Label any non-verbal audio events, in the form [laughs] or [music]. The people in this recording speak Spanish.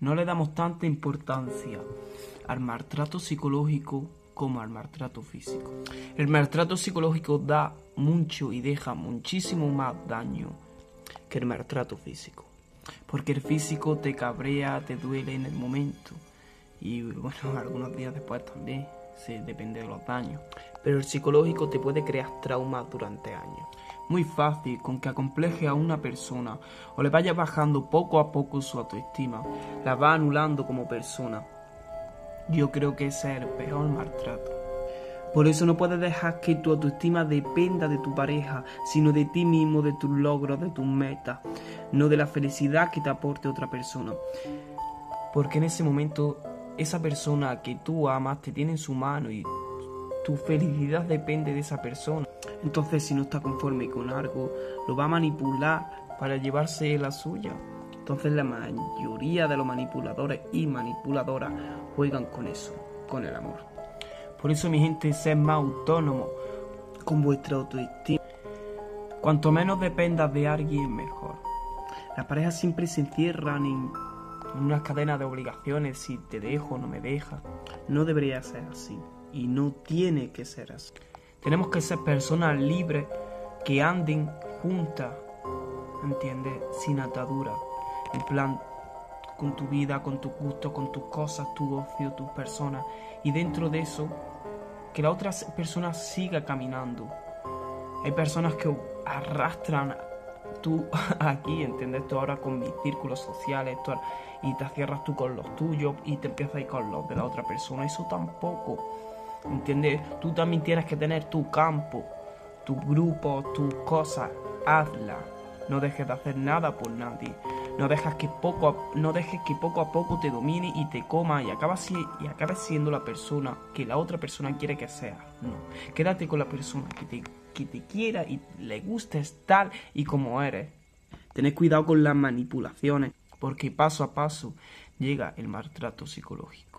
No le damos tanta importancia al maltrato psicológico como al maltrato físico. El maltrato psicológico da mucho y deja muchísimo más daño que el maltrato físico. Porque el físico te cabrea, te duele en el momento. Y bueno, [laughs] algunos días después también, se depende de los daños. Pero el psicológico te puede crear traumas durante años. Muy fácil con que acompleje a una persona o le vaya bajando poco a poco su autoestima, la va anulando como persona. Yo creo que ese es el peor maltrato. Por eso no puedes dejar que tu autoestima dependa de tu pareja, sino de ti mismo, de tus logros, de tus metas, no de la felicidad que te aporte otra persona. Porque en ese momento esa persona que tú amas te tiene en su mano y tu felicidad depende de esa persona. Entonces si no está conforme con algo, lo va a manipular para llevarse la suya. Entonces la mayoría de los manipuladores y manipuladoras juegan con eso, con el amor. Por eso mi gente, sed más autónomo con vuestra autoestima. Cuanto menos dependas de alguien, mejor. Las parejas siempre se encierran en una cadena de obligaciones, si te dejo o no me dejas. No debería ser así y no tiene que ser así. Tenemos que ser personas libres que anden juntas, ¿entiendes? Sin atadura. En plan, con tu vida, con tu gusto, con tus cosas, tu ocio, tus personas. Y dentro de eso, que la otra persona siga caminando. Hay personas que arrastran tú [laughs] aquí, ¿entiendes? Tú ahora con mis círculos sociales, tú, y te cierras tú con los tuyos y te empiezas a ir con los de la otra persona. Eso tampoco ¿Entiendes? Tú también tienes que tener tu campo, tu grupo, tus cosas. Hazla. No dejes de hacer nada por nadie. No, dejes que poco a, no dejes que poco a poco te domine y te coma y acabas, y acabes siendo la persona que la otra persona quiere que seas. No. Quédate con la persona que te, que te quiera y le gustes tal y como eres. Tened cuidado con las manipulaciones, porque paso a paso llega el maltrato psicológico.